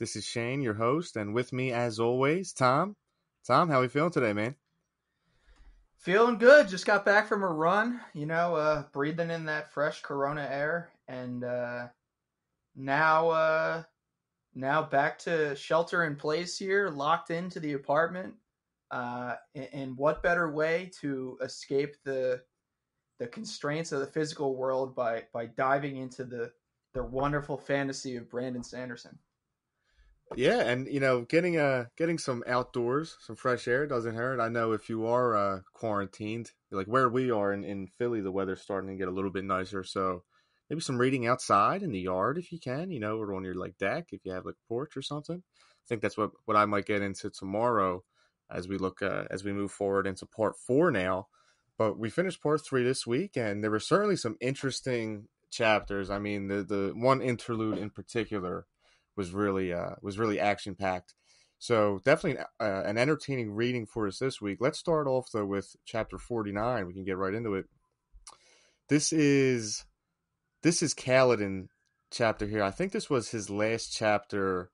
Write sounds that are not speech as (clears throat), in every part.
This is Shane, your host, and with me, as always, Tom. Tom, how are you feeling today, man? Feeling good. Just got back from a run, you know, uh, breathing in that fresh Corona air, and uh, now, uh, now back to shelter in place here, locked into the apartment. Uh, and, and what better way to escape the the constraints of the physical world by by diving into the the wonderful fantasy of Brandon Sanderson. Yeah, and you know, getting uh getting some outdoors, some fresh air doesn't hurt. I know if you are uh quarantined, like where we are in, in Philly, the weather's starting to get a little bit nicer. So maybe some reading outside in the yard if you can, you know, or on your like deck if you have like porch or something. I think that's what what I might get into tomorrow as we look uh, as we move forward into part four now. But we finished part three this week, and there were certainly some interesting chapters. I mean, the the one interlude in particular was really uh, was really action packed. So definitely an, uh, an entertaining reading for us this week. Let's start off though with chapter forty nine. We can get right into it. This is this is Kaladin chapter here. I think this was his last chapter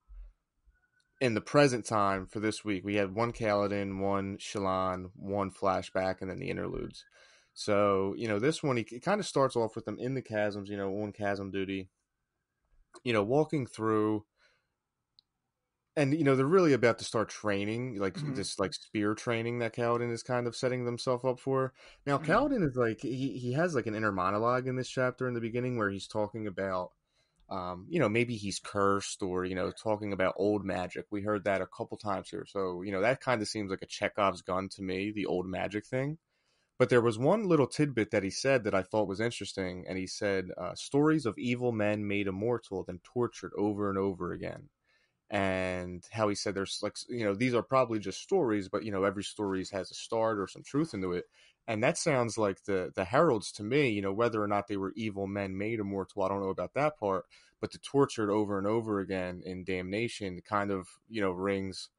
in the present time for this week. We had one Kaladin, one Shallan, one flashback, and then the interludes. So, you know, this one, he, he kind of starts off with them in the chasms, you know, on chasm duty, you know, walking through. And, you know, they're really about to start training, like mm-hmm. this, like spear training that Kaladin is kind of setting themselves up for. Now, mm-hmm. Kaladin is like, he, he has like an inner monologue in this chapter in the beginning where he's talking about, um, you know, maybe he's cursed or, you know, talking about old magic. We heard that a couple times here. So, you know, that kind of seems like a Chekhov's gun to me, the old magic thing. But there was one little tidbit that he said that I thought was interesting, and he said uh, stories of evil men made immortal, then tortured over and over again. And how he said there's like you know these are probably just stories, but you know every story has a start or some truth into it, and that sounds like the the heralds to me. You know whether or not they were evil men made immortal, I don't know about that part, but the tortured over and over again in damnation kind of you know rings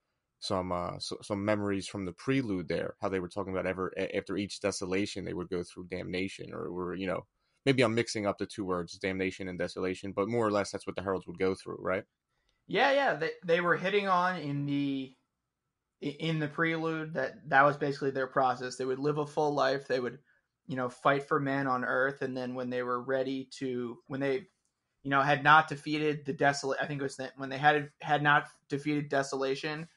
some uh, so, some memories from the prelude there. How they were talking about ever after each desolation they would go through damnation, or were you know maybe I'm mixing up the two words, damnation and desolation, but more or less that's what the heralds would go through, right? Yeah, yeah. They they were hitting on in the in the prelude that that was basically their process. They would live a full life. They would you know fight for men on Earth, and then when they were ready to when they you know had not defeated the desolate, I think it was when they had had not defeated desolation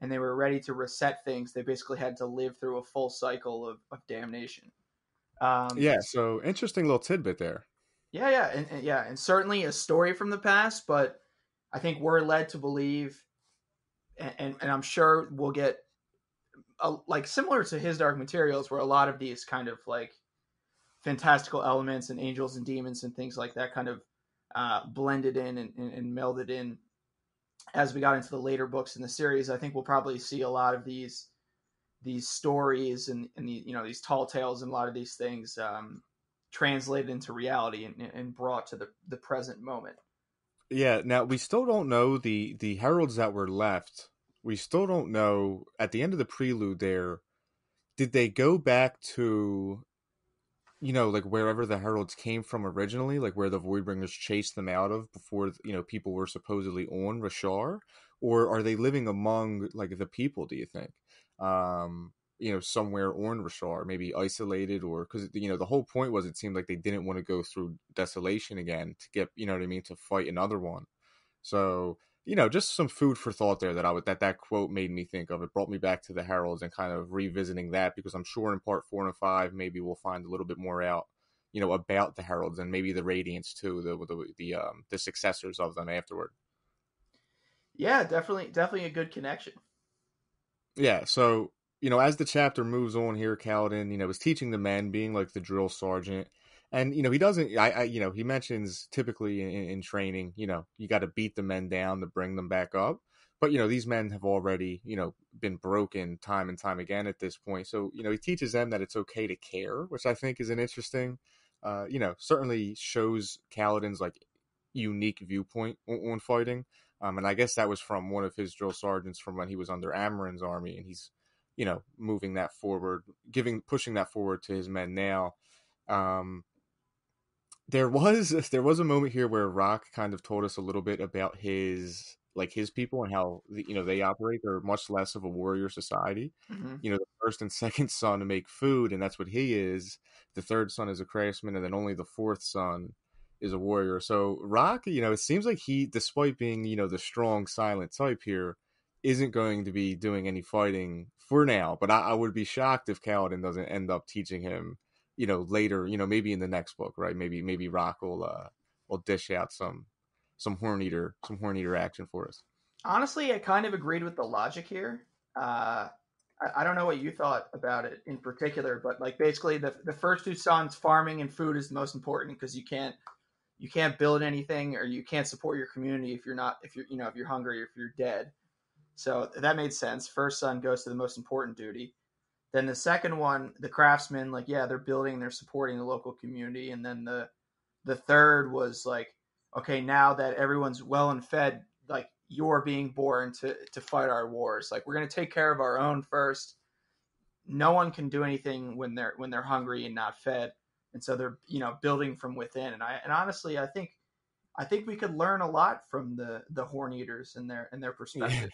and they were ready to reset things, they basically had to live through a full cycle of, of damnation. Um, yeah, so interesting little tidbit there. Yeah, yeah, and, and, yeah, and certainly a story from the past, but I think we're led to believe, and, and, and I'm sure we'll get a, like similar to his Dark Materials, where a lot of these kind of like fantastical elements and angels and demons and things like that kind of uh, blended in and, and, and melded in as we got into the later books in the series, I think we'll probably see a lot of these these stories and, and the, you know these tall tales and a lot of these things um, translated into reality and, and brought to the, the present moment. Yeah. Now we still don't know the the heralds that were left. We still don't know at the end of the prelude there. Did they go back to you know, like wherever the heralds came from originally, like where the Voidbringers chased them out of before, you know, people were supposedly on Roshar, or are they living among like the people? Do you think, um, you know, somewhere on Roshar, maybe isolated, or because you know the whole point was it seemed like they didn't want to go through desolation again to get, you know what I mean, to fight another one. So you know, just some food for thought there that I would that that quote made me think of. It brought me back to the Heralds and kind of revisiting that because I'm sure in part four and five maybe we'll find a little bit more out, you know, about the Heralds and maybe the Radiants too, the the the um the successors of them afterward. Yeah, definitely, definitely a good connection. Yeah, so you know, as the chapter moves on here, Kaladin, you know, is teaching the men, being like the drill sergeant, and you know he doesn't I, I you know he mentions typically in, in training you know you got to beat the men down to bring them back up. But you know these men have already you know been broken time and time again at this point. So you know he teaches them that it's okay to care which i think is an interesting uh you know certainly shows Kaladin's like unique viewpoint on, on fighting. Um and i guess that was from one of his drill sergeants from when he was under Amaram's army and he's you know moving that forward giving pushing that forward to his men now. Um there was (laughs) there was a moment here where Rock kind of told us a little bit about his like his people and how you know they operate. They're much less of a warrior society. Mm-hmm. You know, the first and (laughs) second son to make food, and that's what he is. The third son is a craftsman, and then only the fourth son is a warrior. So Rock, you know, it seems like he, despite being you know the strong, silent type here, isn't going to be doing any fighting for now. But I, I would be shocked if Kaladin doesn't end up teaching him you know later you know maybe in the next book right? Maybe maybe rock will uh will dish out some some horn eater some horn eater action for us. Honestly i kind of agreed with the logic here. Uh I, don't know what you thought about it in particular but like basically the the first two sons farming and food is the most important because you can't you can't build anything or you can't support your community if you're not if you're you know if you're hungry or if you're dead. So that made sense. First son goes to the most important duty then the second one, the craftsmen, like yeah, they're building, they're supporting the local community, and then the the third was like, okay, now that everyone's well and fed, like you're being born to to fight our wars. Like we're gonna take care of our own first. No one can do anything when they're when they're hungry and not fed, and so they're you know building from within. And I and honestly, I think I think we could learn a lot from the the horn eaters and their and their perspective.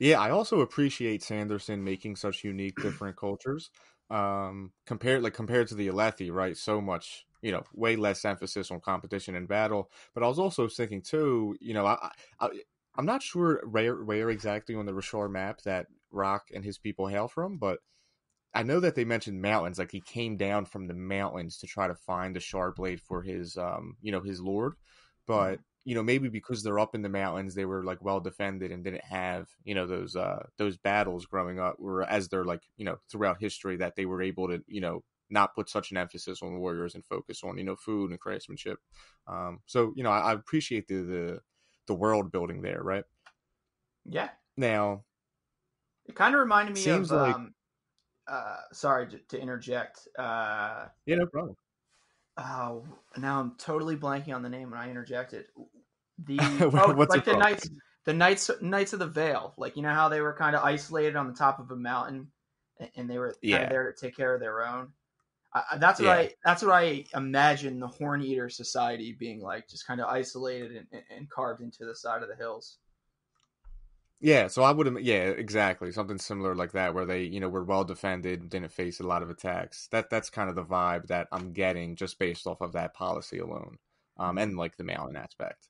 Yeah, I also appreciate Sanderson making such unique different cultures. Um, compared like compared to the Alethi, right? So much, you know, way less emphasis on competition and battle. But I was also thinking too, you know, I, I I'm not sure where where exactly on the Roshar map that Rock and his people hail from, but I know that they mentioned mountains. Like he came down from the mountains to try to find the shard blade for his, um, you know, his lord. But mm-hmm you know maybe because they're up in the mountains they were like well defended and didn't have you know those uh those battles growing up or as they're like you know throughout history that they were able to you know not put such an emphasis on warriors and focus on you know food and craftsmanship. Um so you know i, I appreciate the, the the world building there right? Yeah. Now it kind of reminded me of like, um uh sorry to, to interject uh yeah no problem Oh, now I'm totally blanking on the name when I interjected. The (laughs) oh, like the knights, the knights, knights of the Vale. Like you know how they were kind of isolated on the top of a mountain, and they were yeah. there to take care of their own. That's what yeah. I. That's what I imagine the Horn Eater Society being like, just kind of isolated and, and carved into the side of the hills. Yeah, so I would have, yeah, exactly. Something similar like that where they, you know, were well defended, didn't face a lot of attacks. That that's kind of the vibe that I'm getting just based off of that policy alone. Um and like the Malin aspect.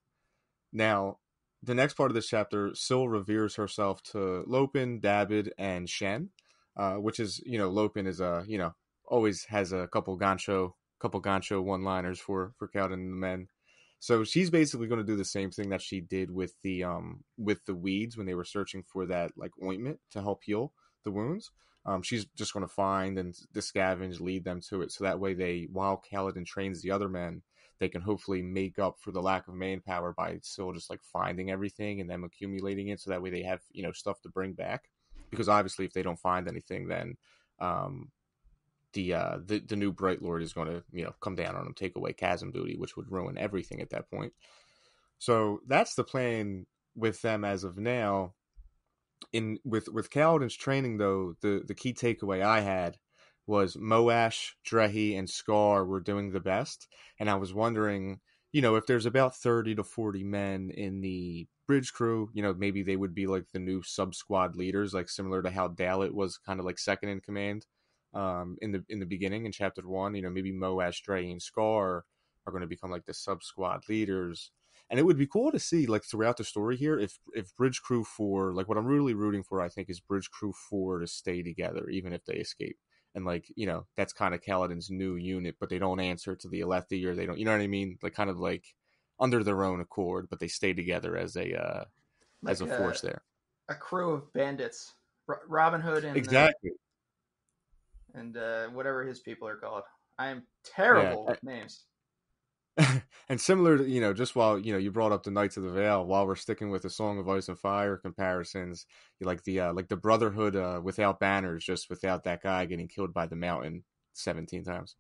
Now, the next part of this chapter, Syl reveres herself to Lopen, Dabbid, and Shen, uh, which is, you know, Lopen is a, you know, always has a couple gancho couple gancho one liners for for Kaladin and the men. So she's basically going to do the same thing that she did with the um with the weeds when they were searching for that like ointment to help heal the wounds. Um, she's just going to find and the scavenge lead them to it, so that way they, while Kaladin trains the other men, they can hopefully make up for the lack of manpower by still just like finding everything and them accumulating it, so that way they have you know stuff to bring back. Because obviously, if they don't find anything, then um, the uh the, the new bright lord is going to you know come down on him take away chasm duty which would ruin everything at that point. So that's the plan with them as of now. In with with Kaladin's training though the the key takeaway i had was moash drehy and scar were doing the best and i was wondering you know if there's about 30 to 40 men in the bridge crew you know maybe they would be like the new sub squad leaders like similar to how Dallet was kind of like second in command um, in the in the beginning in chapter one. You know, maybe Moash, Dre, and Scar are going to become like the sub squad leaders. And it would be cool to see, like throughout the story here, if if Bridge Crew Four, like what I'm really rooting for, I think, is Bridge Crew Four to stay together, even if they escape. And like you know, that's kind of Kaladin's new unit, but they don't answer to the Alethi, or they don't, you know what I mean? Like kind of like under their own accord, but they stay together as a uh, like as a, a, force there. A crew of bandits, R- Robin Hood and exactly and uh, whatever his people are called. I am terrible yeah. with names. (laughs) and similar to you know, just while you know you brought up the Knights of the Vale, while we're sticking with the Song of Ice and Fire comparisons, you like the uh, like the Brotherhood uh, without banners, just without that guy getting killed by the mountain seventeen times.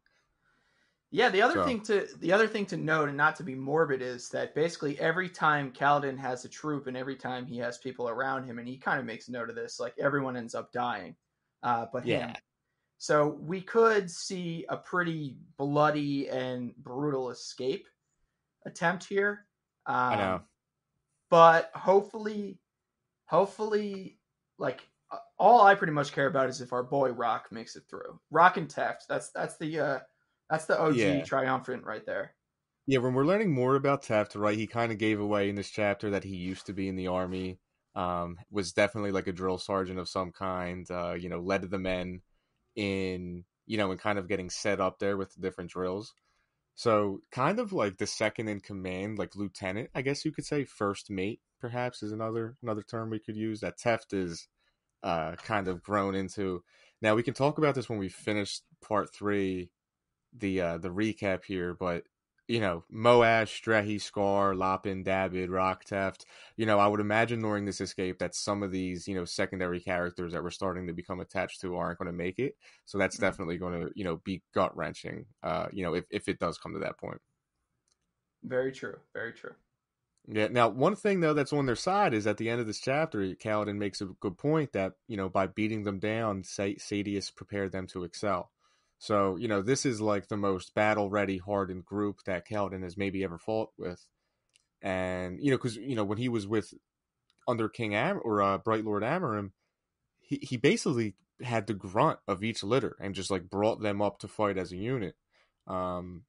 Yeah, the other so. thing to the other thing to note, and not to be morbid, is that basically every time Kaladin has a troop, and every time he has people around him, and he kind of makes note of this, like everyone ends up dying, uh, but yeah. him. So we could see a pretty bloody and brutal escape attempt here. Um, I know. But hopefully, hopefully, like uh, all I pretty much care about is if our boy Rock makes it through. Rock and Teft. That's that's the uh that's the OG Yeah. triumphant right there. Yeah, when we're learning more about Teft, right, he kind of gave away in this chapter that he used to be in the army, um, was definitely like a drill sergeant of some kind, uh, you know, led the men in, you know, and kind of getting set up there with the different drills. So kind of like the second in command, like lieutenant, I guess you could say, first mate, perhaps is another another term we could use. That Teft is uh, kind of grown into. Now we can talk about this when we finish part three, the uh, the recap here, but you know, Moash, Strehi, Scar, Lopen, Dabbid, Rock Teft. You know, I would imagine during this escape that some of these, you know, secondary characters that we're starting to become attached to aren't going to make it. So that's Mhm. definitely going to, you know, be gut wrenching. Uh, you know, if if it does come to that point. Very true. Very true. Yeah. Now, one thing though that's on their side is at the end of this chapter, Kaladin makes a good point that you know by beating them down, Sa- Sadeas prepared them to excel. So you know this is like the most battle-ready, hardened group that Kaladin has maybe ever fought with, and you know because you know when he was with under King Am or uh, Bright Lord Amaram, he he basically had the grunt of each litter and just like brought them up to fight as a unit. Um,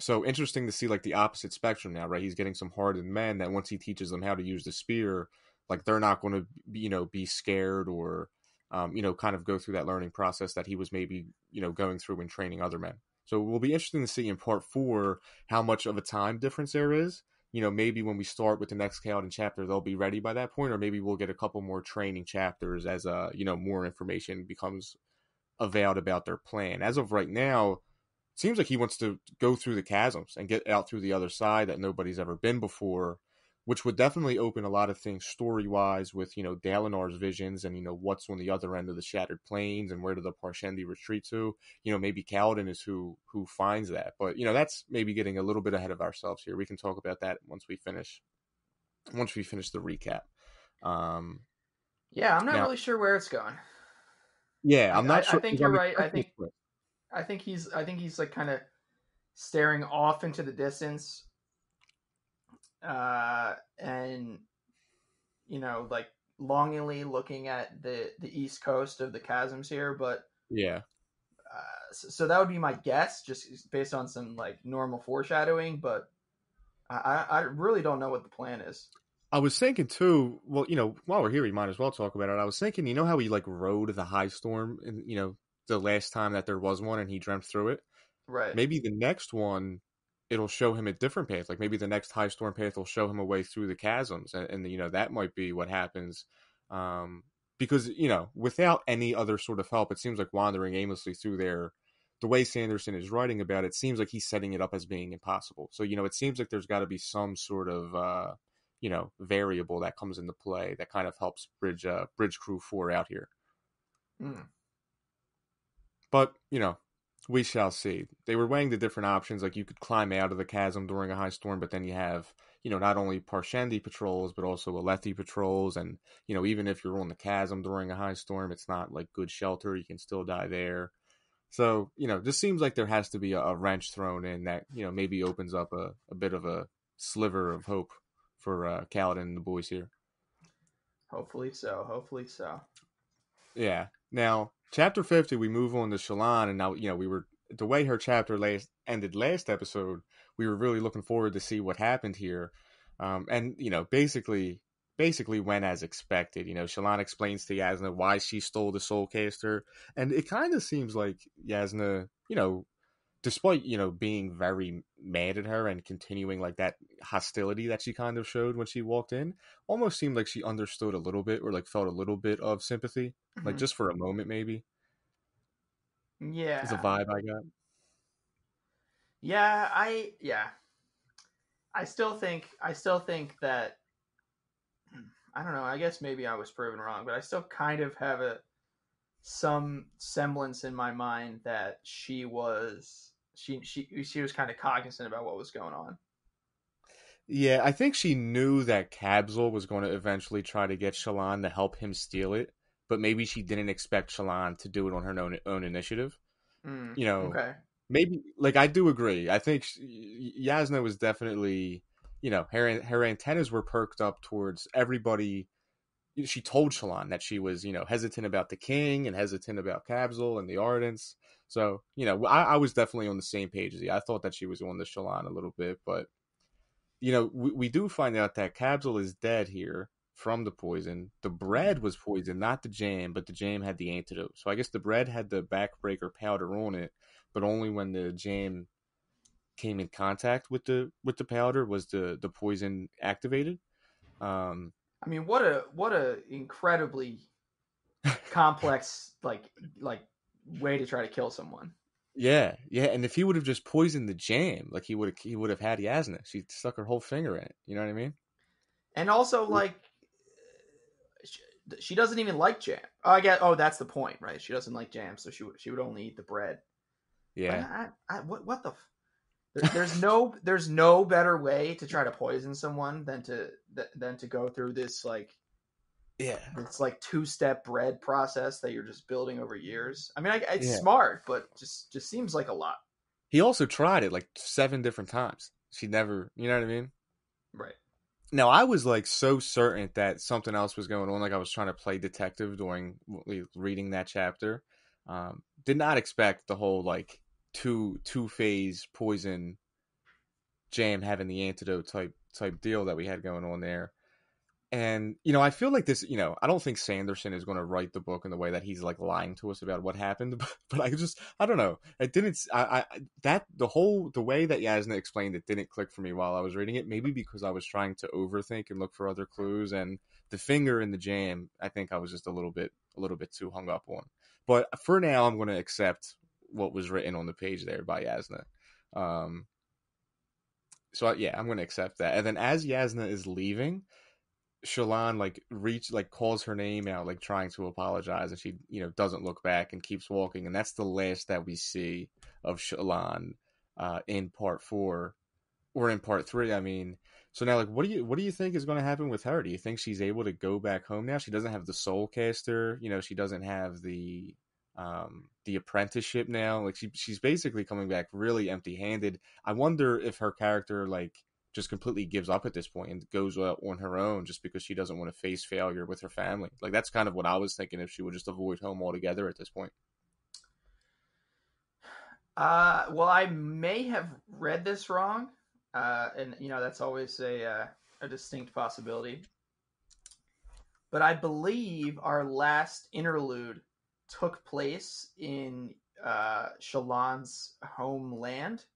so interesting to see like the opposite spectrum now, right? He's getting some hardened men that once he teaches them how to use the spear, like they're not going to, you know, be scared or, um, you know, kind of go through that learning process that he was maybe, you know, going through when training other men. So it will be interesting to see in part four how much of a time difference there is. You know, maybe when we start with the next Kaladin chapter, they'll be ready by that point, or maybe we'll get a couple more training chapters as, uh, you know, more information becomes availed about their plan. As of right now, seems like he wants to go through the chasms and get out through the other side that nobody's ever been before, which would definitely open a lot of things story wise with, you know, Dalinar's visions and, you know, what's on the other end of the shattered plains and where do the Parshendi retreat to. You know, maybe Kaladin is who who finds that. But, you know, that's maybe getting a little bit ahead of ourselves here. We can talk about that once we finish once we finish the recap. Um Yeah, I'm not Now- really sure where it's going. yeah, I'm not I sure. think 'cause you're right. I think- I think he's I think he's like kind of staring off into the distance, uh, and you know, like longingly looking at the the east coast of the chasms here. But Yeah. uh, so, so that would be my guess, just based on some like normal foreshadowing. But I I really don't know what the plan is. I was thinking too. Well, you know, while we're here, we might as well talk about it. I was thinking, you know, how he like rode the high storm, and you know, the last time that there was one, and he dreamt through it. Right. Maybe the next one, it'll show him a different path. Like maybe the next high storm path will show him a way through the chasms, and, and you know that might be what happens. Um, because you know, without any other sort of help, it seems like wandering aimlessly through there. The way Sanderson is writing about it, seems like he's setting it up as being impossible. So you know, it seems like there's got to be some sort of uh, you know variable that comes into play that kind of helps bridge uh, bridge crew four out here. Hmm. But you know, we shall see. They were weighing the different options. Like you could climb out of the chasm during a high storm, but then you have you know not only Parshendi patrols but also Alethi patrols, and you know even if you're on the chasm during a high storm, it's not like good shelter. You can still die there. So you know, just seems like there has to be a, a wrench thrown in that you know maybe opens up a, a bit of a sliver of hope for uh, Kaladin and the boys here. Hopefully so. Hopefully so. Yeah. Now, chapter 50, we move on to Shallan, and now, you know, we were, the way her chapter last ended last episode, we were really looking forward to see what happened here. Um, and, you know, basically, basically went as expected. You know, Shallan explains to Yasna why she stole the Soulcaster, and it kind of seems like Yasna, you know, despite, you know, being very mad at her and continuing like that hostility that she kind of showed when she walked in, almost seemed like she understood a little bit or like felt a little bit of sympathy like Mhm. just for a moment maybe yeah. is a vibe i got Yeah, I yeah. I still think I still think that I don't know, I guess maybe I was proven wrong, but I still kind of have a some semblance in my mind that she was she she she was kind of cognizant about what was going on. yeah i think she knew that Kabzal was going to eventually try to get Shallan to help him steal it but maybe she didn't expect Shallan to do it on her own own initiative. Mm, You know, okay. maybe like I do agree. I think Yasna was definitely, you know, her her antennas were perked up towards everybody. She told Shallan that she was, you know, hesitant about the king and hesitant about Kabzal and the Ardents. So, you know, I, I was definitely on the same page as you. I thought that she was on the Shallan a little bit, but you know, we, we do find out that Kabzal is dead here from the poison. The bread was poisoned, not the jam, but the jam had the antidote. So I guess the bread had the backbreaker powder on it, but only when the jam came in contact with the with the powder was the the poison activated. Um, I mean, what a what a incredibly (laughs) complex like like way to try to kill someone. yeah, yeah, and if he would have just poisoned the jam, like he would have he would have had Yasna. She stuck her whole finger in it. You know what I mean? And also, like, she, she doesn't even like jam. Oh, I get. Oh, that's the point, right? She doesn't like jam, so she would she would only eat the bread. Yeah, I, I, what what the? f- There, there's no there's no better way to try to poison someone than to than to go through this like yeah, it's like two step bread process that you're just building over years. I mean, I, it's Yeah. smart, but just just seems like a lot. He also tried it like seven different times. She never, you know what I mean? Right. Now I was like so certain that something else was going on. Like I was trying to play detective during reading that chapter. Um, did not expect the whole like two two phase poison jam having the antidote type type deal that we had going on there. And you know, I feel like this. You know, I don't think Sanderson is going to write the book in the way that he's like lying to us about what happened. (laughs) But, I just, I don't know. It didn't. I, I that the whole the way that Yasna explained it didn't click for me while I was reading it. Maybe because I was trying to overthink and look for other clues. And the finger in the jam, I think I was just a little bit, a little bit too hung up on. But for now, I'm going to accept what was written on the page there by Yasna. Um, so yeah, I'm going to accept that. And then as Yasna is leaving, Shallan like reach like calls her name out, like trying to apologize, and she you know doesn't look back and keeps walking, and that's the last that we see of Shallan uh, in part four or in part three. I mean, so now like what do you what do you think is going to happen with her? Do you think she's able to go back home now? She doesn't have the soul caster, you know, she doesn't have the um the apprenticeship now. Like she she's basically coming back really empty handed. I wonder if her character like just completely gives up at this point and goes on her own just because she doesn't want to face failure with her family. Like that's kind of what I was thinking if she would just avoid home altogether at this point. Uh, well, I may have read this wrong, uh, and you know that's always a uh, a distinct possibility. But I believe our last interlude took place in uh, Shallan's homeland.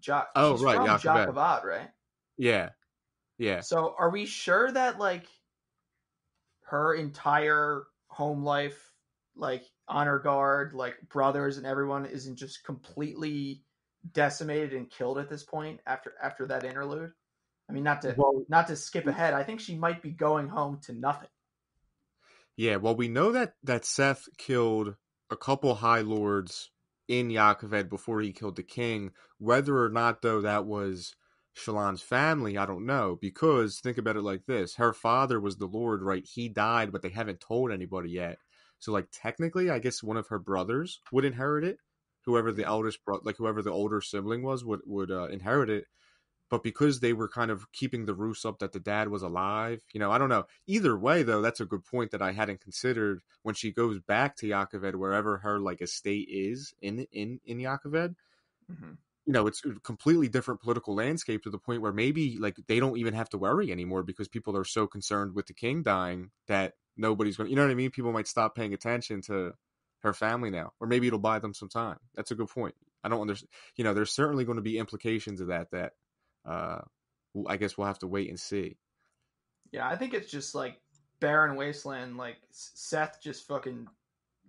Jo- Oh, right, from Yaqavet. Jaqavat, right? Yeah. Yeah. So, are we sure that like her entire home life, like honor guard, like brothers and everyone, isn't just completely decimated and killed at this point after after that interlude? I mean, not to Well, not to skip ahead. I think she might be going home to nothing. Yeah, well, we know that that Szeth killed a couple High Lords in Jah Keved before he killed the king. Whether or not, though, that was Shallan's family, I don't know. Because think about it like this: her father was the Lord, right? He died, but they haven't told anybody yet. So, like, technically, I guess one of her brothers would inherit it. Whoever the eldest, bro- like whoever the older sibling was, would would uh, inherit it but because they were kind of keeping the roost up that the dad was alive, you know, I don't know. Either way, though, that's a good point that I hadn't considered when she goes back to Jah Keved, wherever her like estate is in in in Jah Keved. Mm-hmm. You know, it's a completely different political landscape to the point where maybe like they don't even have to worry anymore because people are so concerned with the king dying that nobody's going. to You know what I mean? People might stop paying attention to her family now, or maybe it'll buy them some time. That's a good point. I don't understand. You know, there's certainly going to be implications of that that uh, I guess we'll have to wait and see. Yeah, I think it's just like barren wasteland. Like Szeth just fucking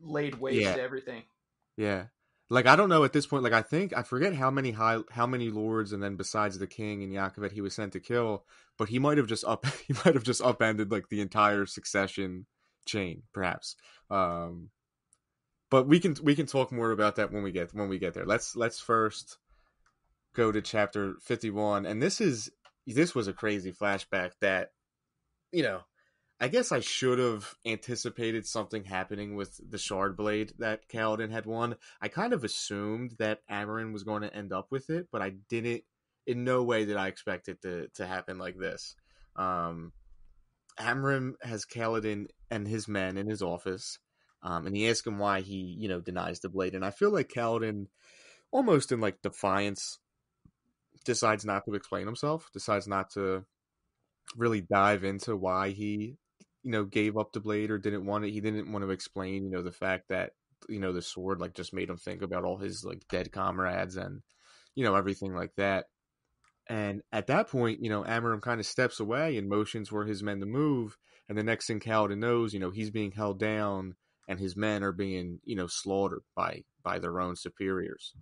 laid waste Yeah. to everything. Yeah, like I don't know at this point. Like I think I forget how many high, how many lords, and then besides the king and Jah Keved, he was sent to kill. But he might have just up, (laughs) he might have just upended like the entire succession chain, perhaps. Um, but we can we can talk more about that when we get when we get there. Let's let's first go to chapter 51 and this is this was a crazy flashback that you know I guess I should have anticipated something happening with the shard blade that Kaladin had won. I kind of assumed that Amren was going to end up with it, but I didn't. In no way did I expect it to to happen like this. Um, Amren has Kaladin and his men in his office, um, and he asks him why he, you know, denies the blade. And I feel like Kaladin, almost in like defiance, decides not to explain himself, decides not to really dive into why he you know gave up the blade or didn't want it. He didn't want to explain you know the fact that you know the sword like just made him think about all his like dead comrades and you know everything like that. And at that point you know Amaram kind of steps away and motions for his men to move. And the next thing Kaladin knows you know he's being held down and his men are being you know slaughtered by by their own superiors.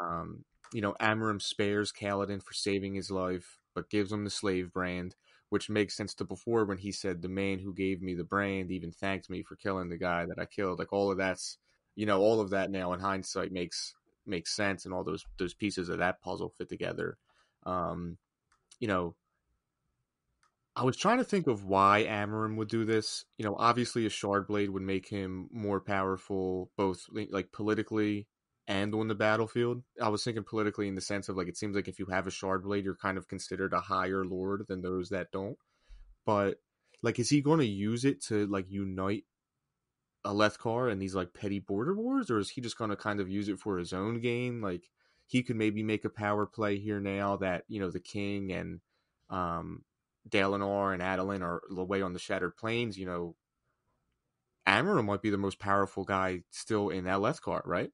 Um you know Amaram spares Kaladin for saving his life but gives him the slave brand which makes sense to before when he said the man who gave me the brand even thanked me for killing the guy that I killed. Like all of that's you know all of that now in hindsight makes makes sense, and all those those pieces of that puzzle fit together. Um, you know, I was trying to think of why Amaram would do this. You know, obviously a shard blade would make him more powerful, both like politically and on the battlefield. I was thinking politically in the sense of like it seems like if you have a shard blade, you're kind of considered a higher lord than those that don't. But like, is he going to use it to like unite Alethkar and these like petty border wars, or is he just going to kind of use it for his own gain? Like, he could maybe make a power play here now that you know the king and um Dalinar and Adolin are away on the Shattered Plains. You know, Amron might be the most powerful guy still in Alethkar, right?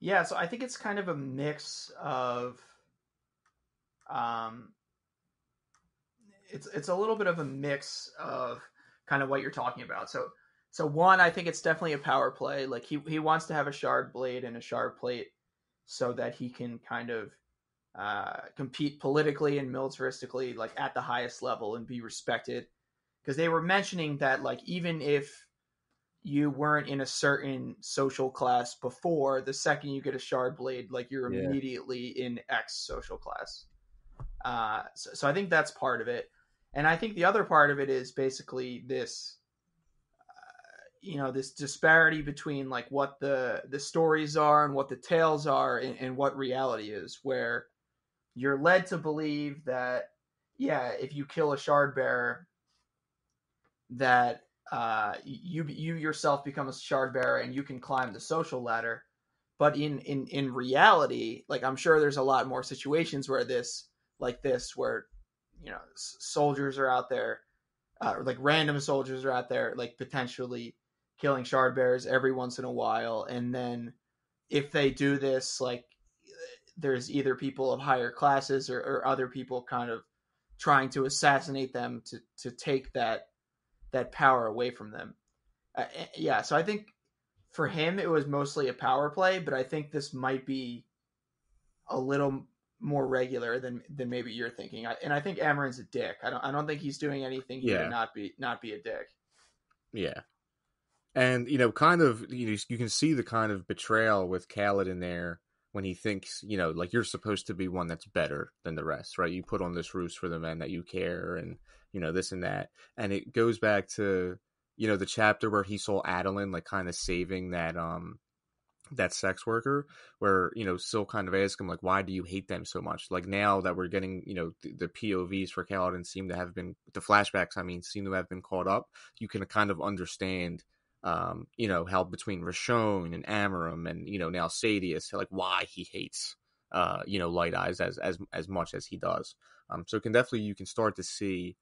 Yeah, so I think it's kind of a mix of um it's it's a little bit of a mix of kind of what you're talking about. So so one, I think it's definitely a power play. Like he he wants to have a shard blade and a shard plate so that he can kind of uh, compete politically and militaristically like at the highest level and be respected. Because they were mentioning that like even if you weren't in a certain social class before, the second you get a shard blade, like you're yeah. immediately in X social class. Uh, so, so I think that's part of it, and I think the other part of it is basically this, uh, you know, this disparity between like what the the stories are and what the tales are, and, and what reality is, where you're led to believe that, yeah, if you kill a shard bearer, that uh, you you yourself become a shard bearer and you can climb the social ladder. But in in in reality, like I'm sure there's a lot more situations where this like this where you know soldiers are out there, uh, like random soldiers are out there like potentially killing shard bearers every once in a while, and then if they do this, like there's either people of higher classes or, or other people kind of trying to assassinate them to to take that that power away from them. Uh, eh, yeah, so I think for him it was mostly a power play, but I think this might be a little more regular than than maybe you're thinking. I, and I think Amaram's a dick. I don't I don't think he's doing anything here yeah. to not be not be a dick. Yeah. And you know, kind of you know, you can see the kind of betrayal with Kaladin there when he thinks, you know, like you're supposed to be one that's better than the rest, right? You put on this ruse for the men that you care and you know this and that and it goes back to you know the chapter where he saw Adolin like kind of saving that um that sex worker where you know still kind of ask him like why do you hate them so much? Like now that we're getting you know the, the povs for Kaladin seem to have been the flashbacks i mean seem to have been caught up you can kind of understand um you know how between Roshone and Amaram and you know now Sadeas like why he hates uh you know light eyes as as as much as he does. Um so can definitely you can start to see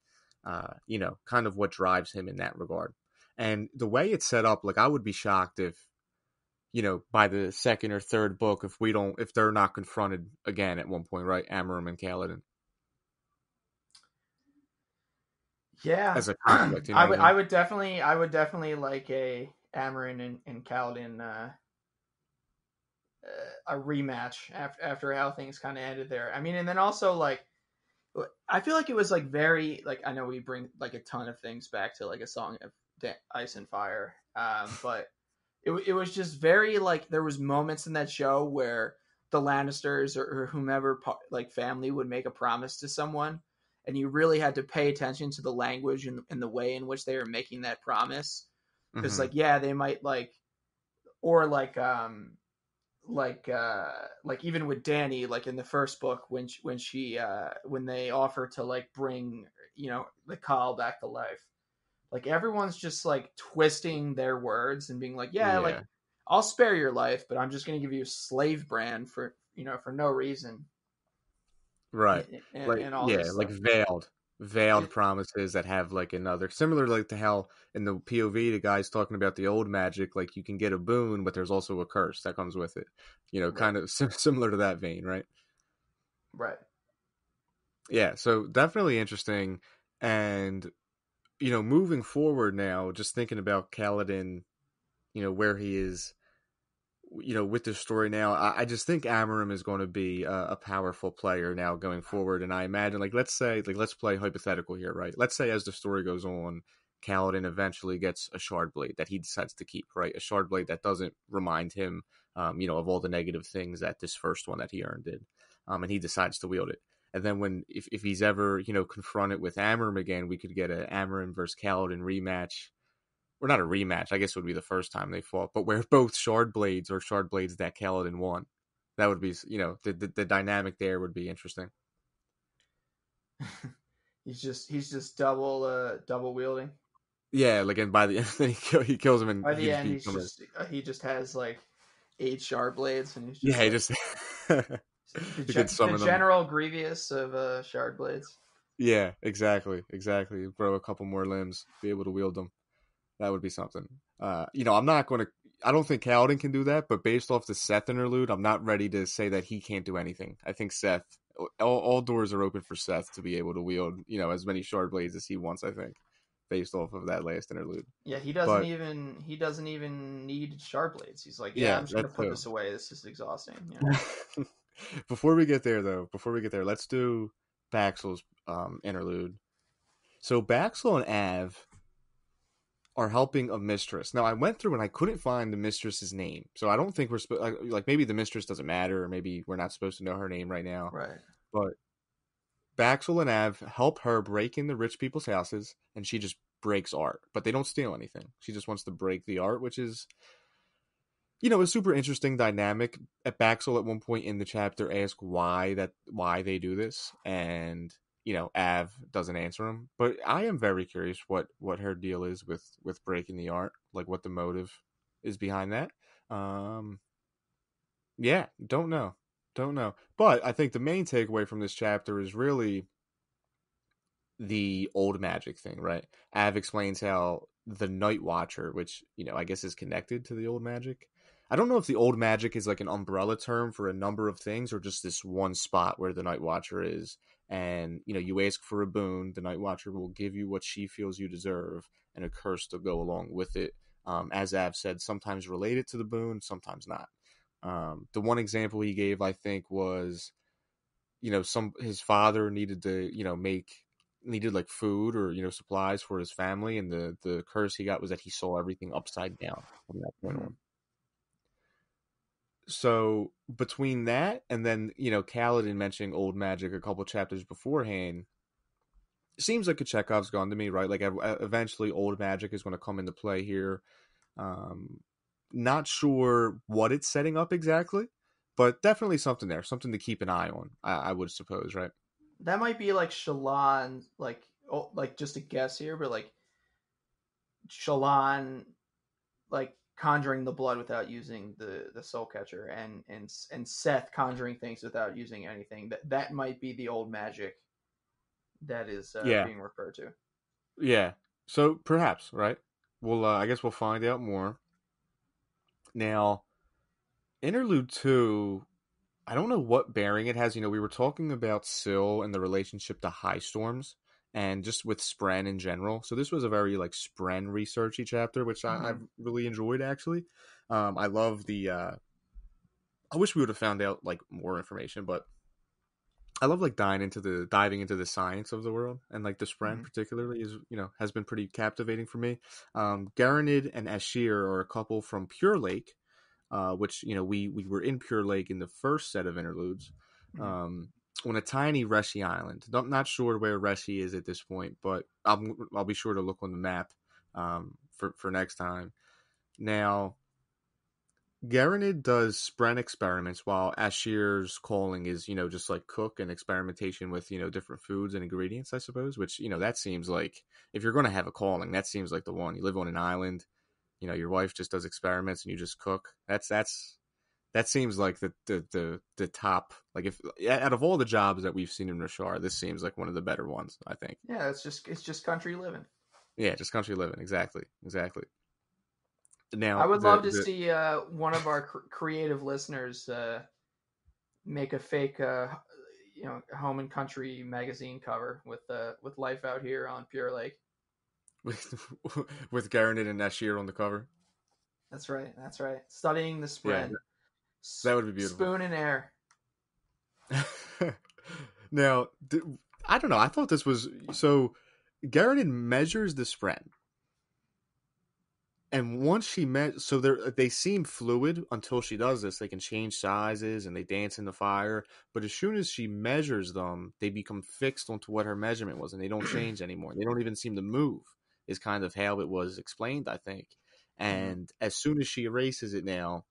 uh, you know, kind of what drives him in that regard. And the way it's set up, like I would be shocked if, you know, by the second or third book, if we don't, if they're not confronted again at one point, right? Amaram and Kaladin. Yeah, as a (clears throat) conflict, you know I would, I, mean? I would definitely, I would definitely like a Amaram and, and Kaladin uh, uh, a rematch after after how things kind of ended there. I mean, and then also like I feel like it was like very like I know we bring like a ton of things back to like a song of Ice and Fire, um, (laughs) but it it was just very like there was moments in that show where the Lannisters or, or whomever like family would make a promise to someone, and you really had to pay attention to the language and, and the way in which they were making that promise because Mhm. like yeah they might like or like um like uh like even with Dany like in the first book when she, when she uh when they offer to like bring you know the Kyle back to life like everyone's just like twisting their words and being like yeah, like I'll spare your life but I'm just going to give you a slave brand for you know for no reason right. and, like and all yeah, like stuff. veiled, veiled promises that have like another similar like to how in the POV the guy's talking about the old magic, like you can get a boon, but there's also a curse that comes with it. You know, Right. kind of (laughs) sim- similar to that vein, right? right Yeah, so definitely interesting, and you know, moving forward now, just thinking about Kaladin, you know, where he is, you know, with this story now, I, I just think Amaram is going to be a, a powerful player now going forward, and I imagine, like, let's say, like, let's play hypothetical here, right? Let's say as the story goes on, Kaladin eventually gets a shard blade that he decides to keep, right? A shard blade that doesn't remind him, um, you know, of all the negative things that this first one that he earned did, um, and he decides to wield it. And then when if, if he's ever you know confronted with Amaram again, we could get a Amaram versus Kaladin rematch. Or not a rematch, I guess it would be the first time they fought, but where (laughs) both shard blades or shard blades that Kaladin won. That would be you know the, the the dynamic there would be interesting. (laughs) he's just he's just double uh double wielding Yeah, like and by the (laughs) end then he, kill, he kills him and by the he end he's just uh, he just has like eight sharp blades and he's just yeah, he just the, the them. general grievous of uh shard blades Yeah, exactly, exactly. Grow a couple more limbs, be able to wield them. That would be something. Uh, you know, I'm not going to. I don't think Kaladin can do that, but based off the Szeth interlude, I'm not ready to say that he can't do anything. I think Szeth. All, all doors are open for Szeth to be able to wield, you know, as many shard blades as he wants. I think, based off of that last interlude. yeah he doesn't But- even he doesn't even need sharp blades he's like yeah, Yeah, i'm just gonna put this away this is exhausting know? (laughs) before we get there, though, before we get there, let's do Baxil's um, interlude. So Baxel and Av are helping a mistress. Now I went through and I couldn't find the mistress's name, so I don't think we're supposed like, like maybe the mistress doesn't matter, or maybe we're not supposed to know her name right now. right But Baxil and Av help her break in the rich people's houses, and she just breaks art, but they don't steal anything. She just wants to break the art, which is, you know, a super interesting dynamic. At Baxil, at one point in the chapter, ask why that why they do this, and you know, Av doesn't answer him. But I am very curious what what her deal is with with breaking the art, like what the motive is behind that. Um, yeah, don't know, don't know. But I think the main takeaway from this chapter is really the old magic thing, right? Av explains how the Night Watcher, which you know I guess is connected to the old magic. I don't know if the old magic is like an umbrella term for a number of things, or just this one spot where the Night Watcher is. And you know, you ask for a boon, the Night Watcher will give you what she feels you deserve, and a curse to go along with it. Um, as Av said, sometimes related to the boon, sometimes not. Um, the one example he gave, I think, was you know some his father needed to you know make needed like food or you know supplies for his family and the the curse he got was that he saw everything upside down from that point on so between that and then you know Kaladin mentioning old magic a couple chapters beforehand seems like a Chekhov's gun to me right? Like eventually old magic is going to come into play here. Um not sure what it's setting up exactly but definitely something there something to keep an eye on i, I would suppose right? That might be like Shallan, like oh, like just a guess here, but like Shallan, like conjuring the blood without using the the soul caster, and and and Szeth conjuring things without using anything. That that might be the old magic that is uh, Yeah. being referred to. Yeah. So perhaps, right? We'll uh, I guess we'll find out more. Now, interlude 2, I don't know what bearing it has. You know, we were talking about Syl and the relationship to high storms and just with Spren in general. So this was a very like Spren researchy chapter, which I, I've really enjoyed actually. Um, I love the uh I wish we would have found out like more information, but I love like diving into the diving into the science of the world and like the Spren Mhm. particularly is you know has been pretty captivating for me. Um, Geranid and Ashir are a couple from Pure Lake, uh, which you know we we were in Pure Lake in the first set of interludes. Mhm. Um, on a tiny Reshi island. I'm not sure where Reshi is at this point, but I'll I'll be sure to look on the map um, for for next time. Now, Geranid does Spren experiments while Ashir's calling is, you know, just like cook and experimentation with, you know, different foods and ingredients, I suppose, which, you know, that seems like if you're going to have a calling, that seems like the one. You live on an island, you know, your wife just does experiments and you just cook. That's, that's, that seems like the, the, the, the top, like if, out of all the jobs that we've seen in Roshar, this seems like one of the better ones, I think. Yeah, it's just, it's just country living. Yeah, just country living. Exactly. Exactly. Now, I would the- love to the- see uh, one of our cr- creative listeners uh, make a fake, uh, you know, home and country magazine cover with uh, with life out here on Purelake. with (laughs) with Geranid and Ashir on the cover. That's right. That's right. Studying the Spren. That would be beautiful. Spoon in air. (laughs) now, I don't know. I thought this was so. Geranid measures the Spren, and once she met, so they they seem fluid until she does this. They can change sizes and they dance in the fire. But as soon as she measures them, they become fixed onto what her measurement was, and they don't change anymore. They don't even seem to move. Is kind of how it was explained, I think. Mm-hmm. And as soon as she erases it now,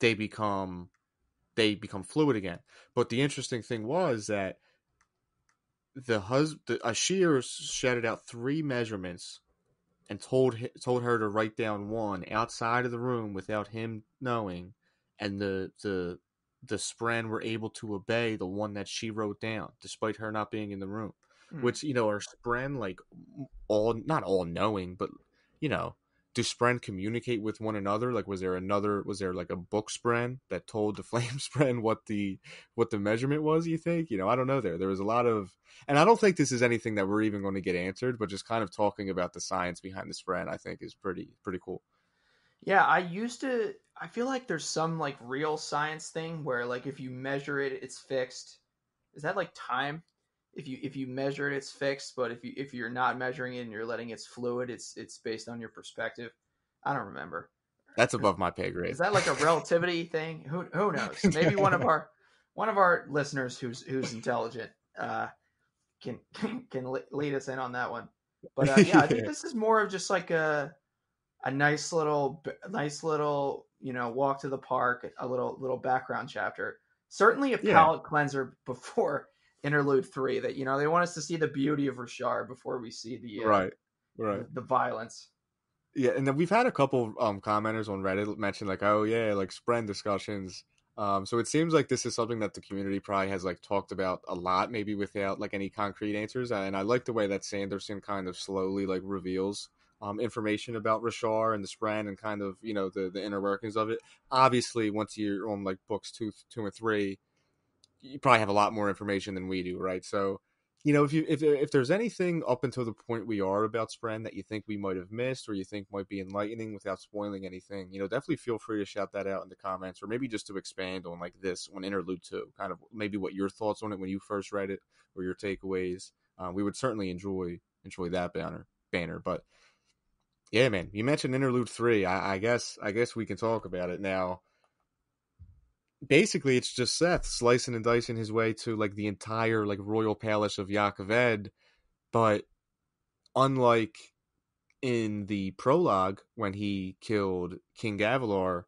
they become they become fluid again. But the interesting thing was that the husband, Ashir, shouted out three measurements and told told her to write down one outside of the room without him knowing, and the the the Spren were able to obey the one that she wrote down, despite her not being in the room. Hmm. Which you know are Spren like all not all knowing, but you know do Spren communicate with one another? Like, was there another? Was there like a book Spren that told the (laughs) Flame Spren what the what the measurement was? You think? You know, I don't know. There, there was a lot of, and I don't think this is anything that we're even going to get answered. But just kind of talking about the science behind the Spren, I think, is pretty pretty cool. Yeah, I used to. I feel like there's some like real science thing where like if you measure it, it's fixed. Is that like time? If you if you measure it, it's fixed. But if you if you're not measuring it and you're letting it's fluid, it's it's based on your perspective. I don't remember. That's above my pay grade. Is that like a relativity thing? Who who (laughs) knows? Maybe one of our one of our listeners who's who's intelligent uh, can (laughs) can, lead us in on that one. But uh, yeah, I think (laughs) this is more of just like a a nice little nice little you know walk to the park, a little little background chapter. Certainly a Yeah. palate cleanser before interlude three. That you know they want us to see the beauty of Roshar before we see the uh, right, right. the, the violence. Yeah, and then we've had a couple um commenters on Reddit mention like, oh yeah, like Spren discussions. Um, so it seems like this is something that the community probably has like talked about a lot, maybe without like any concrete answers. And I like the way that Sanderson kind of slowly like reveals um information about Roshar and the Spren and kind of you know the the inner workings of it. Obviously, once you're on like books two, two and three, you probably have a lot more information than we do, right? So you know, if you if if there's anything up until the point we are about Spren that you think we might have missed or you think might be enlightening without spoiling anything, you know, definitely feel free to shout that out in the comments or maybe just to expand on like this on interlude two, kind of maybe what your thoughts on it when you first read it or your takeaways. Uh, we would certainly enjoy enjoy that banner banner, but yeah, man, you mentioned interlude three. I, I guess I guess we can talk about it now basically it's just Szeth slicing and dicing his way to like the entire like royal palace of Jah Keved but unlike in the prologue when he killed King Gavilar,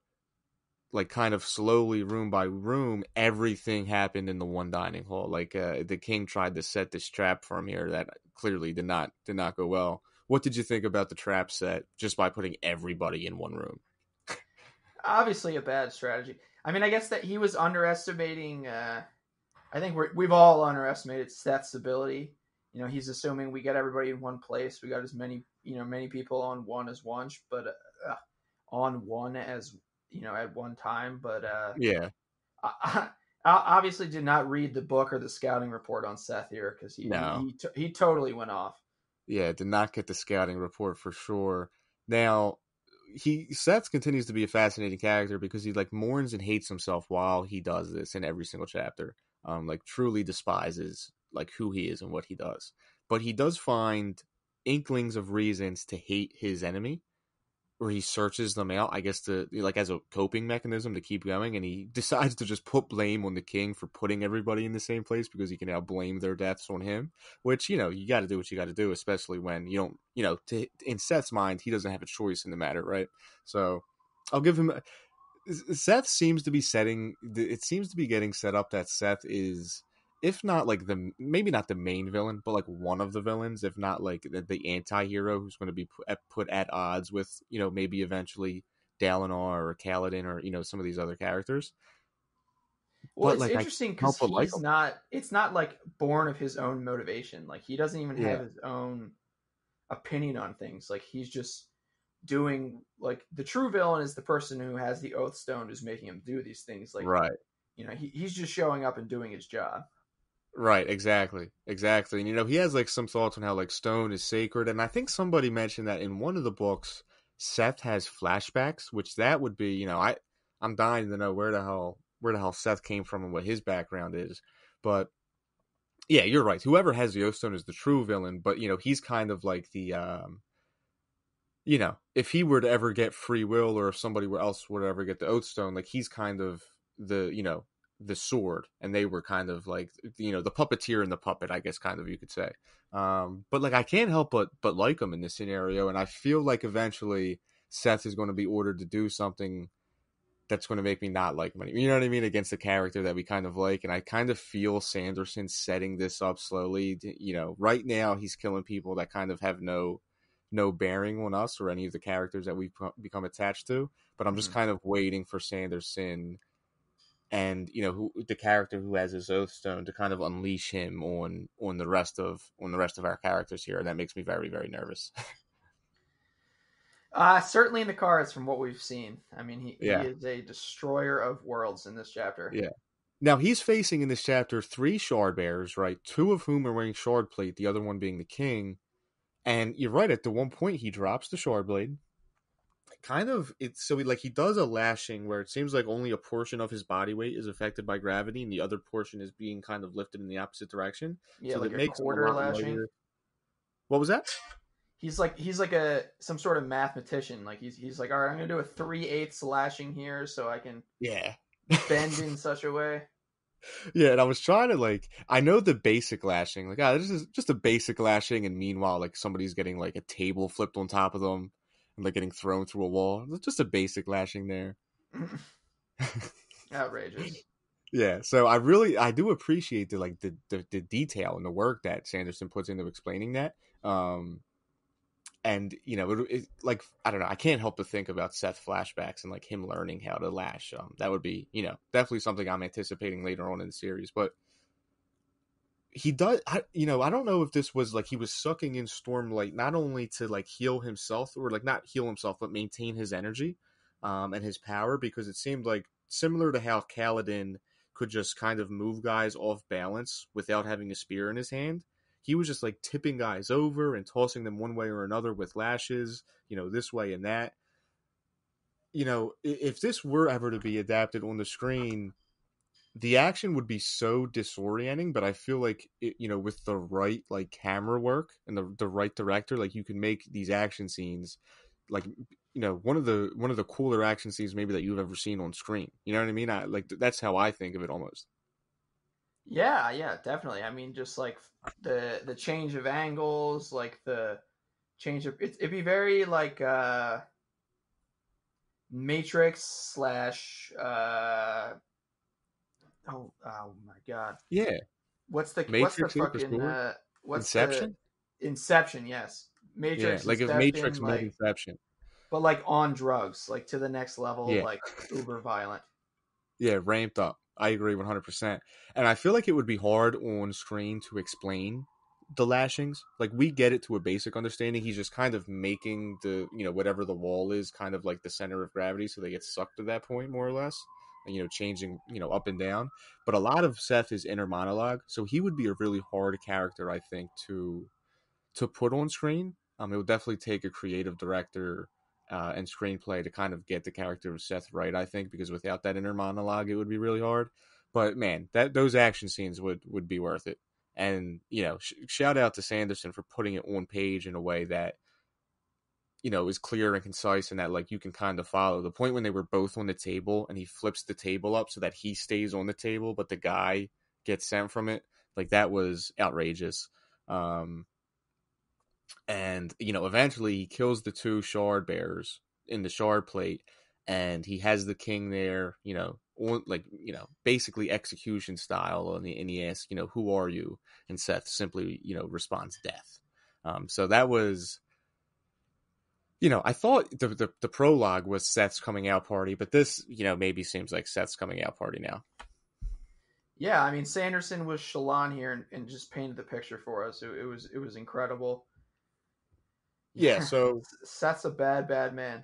like kind of slowly room by room, everything happened in the one dining hall. Like uh, the king tried to set this trap for him here that clearly did not did not go well. What did you think about the trap set just by putting everybody in one room? obviously a bad strategy. I mean, I guess that he was underestimating. Uh, I think we're, we've all underestimated Szeth's ability. You know, he's assuming we get everybody in one place. We got as many, you know, many people on one as one, but uh, on one as you know at one time. But uh, Yeah, I, (laughs) I obviously did not read the book or the scouting report on Szeth here because he No. he, he, he totally went off. yeah, did not get the scouting report for sure. Now, he Szeth continues to be a fascinating character because he like mourns and hates himself while he does this in every single chapter. Um, like truly despises like who he is and what he does. But he does find inklings of reasons to hate his enemy, where he searches them out, I guess to like as a coping mechanism to keep going, and he (laughs) decides to just put blame on the king for putting everybody in the same place because he can now blame their deaths on him. Which you know you got to do what you got to do, especially when you don't, you know, to, in Szeth's mind, he doesn't have a choice in the matter, right? So I'll give him. Szeth seems to be setting. It seems to be getting set up that Szeth is if not like the maybe not the main villain, but like one of the villains, if not like the, the anti-hero who's going to be put at, put at odds with you know maybe eventually Dalinar or Kaladin or you know some of these other characters. Well, but, it's like, interesting because he's like not. It's not like born of his own motivation. Like he doesn't even yeah. have his own opinion on things. Like he's just doing like the true villain is the person who has the oath stone who's making him do these things. Like right. You know, he, he's just showing up and doing his job. Right, exactly. Exactly. And you know, he has like some thoughts on how like stone is sacred and I think somebody mentioned that in one of the books Szeth has flashbacks, which that would be, you know, I I'm dying to know where the hell where the hell Szeth came from and what his background is. But yeah, you're right. Whoever has the Oathstone is the true villain, but you know, he's kind of like the um you know, if he were to ever get free will or if somebody else would ever get the Oathstone, like he's kind of the, you know, the sword and they were kind of like you know the puppeteer and the puppet i guess kind of you could say um but like i can't help but but like him in this scenario and i feel like eventually szeth is going to be ordered to do something that's going to make me not like him you know what i mean against a character that we kind of like and i kind of feel sanderson setting this up slowly you know right now he's killing people that kind of have no no bearing on us or any of the characters that we've become attached to but i'm just mm-hmm. kind of waiting for sanderson and you know who the character who has his oath stone to kind of unleash him on on the rest of on the rest of our characters here and that makes me very very nervous. (laughs) Uh certainly in the cards from what we've seen. I mean he, yeah. he is a destroyer of worlds in this chapter. Yeah. Now he's facing in this chapter three shard bearers right? Two of whom are wearing shard plate the other one being the king. And you're right at the one point he drops the shard blade kind of it's so he, like he does a lashing where it seems like only a portion of his body weight is affected by gravity and the other portion is being kind of lifted in the opposite direction. Yeah, so like it makes quarter lashing. Lighter. What was that? He's like he's like a some sort of mathematician. Like he's he's like, all right, I'm gonna do a three eighths lashing here so I can yeah bend in (laughs) such a way. Yeah, and I was trying to like I know the basic lashing, like ah, this is just a basic lashing, and meanwhile, like somebody's getting like a table flipped on top of them like getting thrown through a wall. Just a basic lashing there. (laughs) Outrageous. yeah, so I really I do appreciate the like the, the, the detail and the work that Sanderson puts into explaining that. Um, and you know, it, it, like I don't know, I can't help but think about Szeth flashbacks and like him learning how to lash. Um, that would be you know definitely something I'm anticipating later on in the series, but he does I, you know i don't know if this was like he was sucking in stormlight not only to like heal himself or like not heal himself but maintain his energy um and his power because it seemed like similar to how Kaladin could just kind of move guys off balance without having a spear in his hand. He was just like tipping guys over and tossing them one way or another with lashes you know this way and that. You know if this were ever to be adapted on the screen the action would be so disorienting but i feel like it, you know with the right like camera work and the, the right director like you can make these action scenes like you know one of the one of the cooler action scenes maybe that you've ever seen on screen you know what i mean? I, like that's how i think of it almost. Yeah yeah definitely i mean just like the the change of angles like the change of it, it'd be very like uh matrix slash uh Oh, oh my god. Yeah. What's the Matrix what's the fucking uh, what's Inception? The, Inception, yes. Matrix. Yeah, like if Matrix like, Inception. But like on drugs, like to the next level, yeah. like uber violent. Yeah, ramped up. I agree 100%. And I feel like it would be hard on screen to explain the lashings. Like we get it to a basic understanding. He's just kind of making the, you know, whatever the wall is kind of like the center of gravity so they get sucked to that point more or less you know, changing, you know, up and down. But a lot of Szeth is inner monologue, so he would be a really hard character, I think, to to put on screen. Um, it would definitely take a creative director uh, and screenplay to kind of get the character of Szeth right. I think because without that inner monologue, it would be really hard. But man, that those action scenes would would be worth it. And you know, sh- shout out to Sanderson for putting it on page in a way that you know is clear and concise and that like you can kind of follow. The point when they were both on the table and he flips the table up so that he stays on the table but the guy gets sent from it like that was outrageous. Um and you know eventually he kills the two shard bearers in the shard plate and he has the king there you know on, like you know basically execution style and he, and he asks you know who are you? And szeth simply you know responds death. Um so that was you know, I thought the, the, the prologue was Szeth's coming out party, but this, you know, maybe seems like Szeth's coming out party now. Yeah, I mean, Sanderson was Shallan here and, and just painted the picture for us. It, it was it was incredible. Yeah, (laughs) so Szeth's a bad, bad man.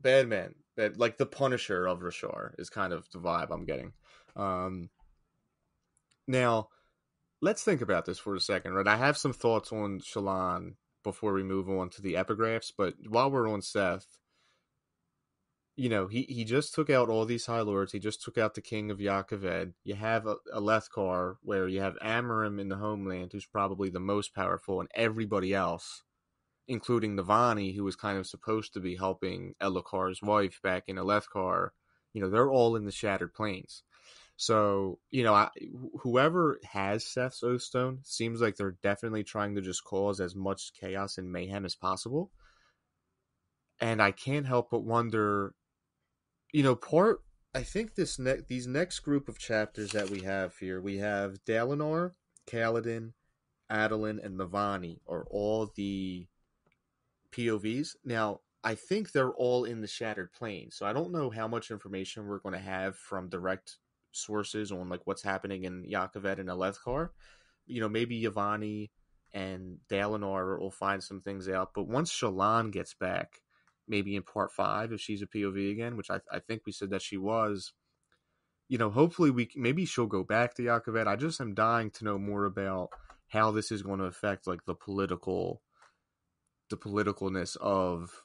Bad man, that like the Punisher of Roshar is kind of the vibe I'm getting. Um, now, let's think about this for a second, right? I have some thoughts on Shallan before we move on to the epigraphs. But while we're on Szeth, you know, he, he just took out all these High Lords. He just took out the King of Jah Keved. You have a, Alethkar where you have Amaram in the homeland, who's probably the most powerful, and everybody else, including Navani, who was kind of supposed to be helping Elhokar's wife back in Alethkar, you know, they're all in the Shattered Plains. So, you know, I, whoever has Szeth's Oathstone seems like they're definitely trying to just cause as much chaos and mayhem as possible. And I can't help but wonder, you know, part I think this ne- these next group of chapters that we have here, we have Dalinar, Kaladin, Adolin, and Navani are all the POVs. Now, I think they're all in the Shattered Plane, so I don't know how much information we're going to have from direct sources on like what's happening in Jah Keved and Alethkar. You know, maybe Navani and Dalinar will find some things out. But once Shallan gets back, maybe in part five, if she's a POV again, which I, I think we said that she was, you know, hopefully we maybe she'll go back to Jah Keved. I just am dying to know more about how this is going to affect like the political, the politicalness of